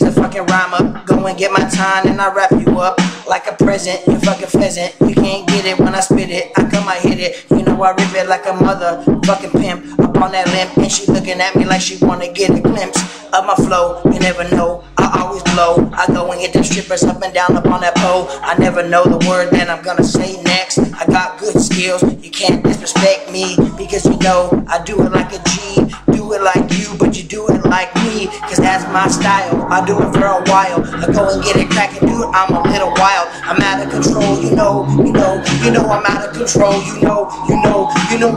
the fucking rhyme up. Go and get my time and I wrap you up like a present. You fucking pheasant. You can't get it when I spit it. I come, I hit it. You know I rip it like a mother fucking pimp up on that limp. And she looking at me like she wanna get a glimpse of my flow. You never know. I always blow. I go and get them strippers up and down up on that pole. I never know the word that I'm gonna say next. I got good skills. You can't disrespect me because you know I do it like a G. you do it like me. Cause that's my style. I do it for a while. I go and get it cracking, dude. I'm a little wild. I'm out of control. You know, you know, you know I'm out of control. You know, you know, you know.